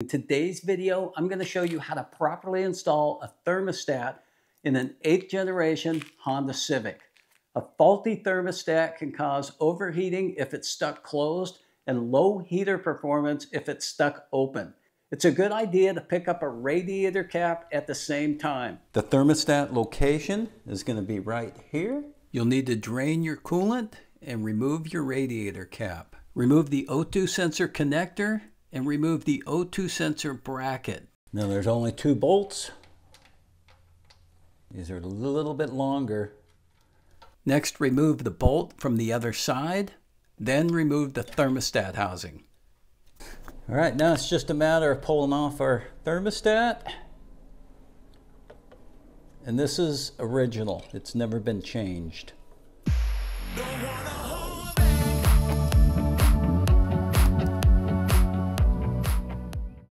In today's video, I'm going to show you how to properly install a thermostat in an 8th generation Honda Civic. A faulty thermostat can cause overheating if it's stuck closed and low heater performance if it's stuck open. It's a good idea to pick up a radiator cap at the same time. The thermostat location is going to be right here. You'll need to drain your coolant and remove your radiator cap. Remove the O2 sensor connector and remove the O2 sensor bracket. Now there's only two bolts. These are a little bit longer. Next, remove the bolt from the other side, then remove the thermostat housing. All right, now it's just a matter of pulling off our thermostat. And this is original. It's never been changed.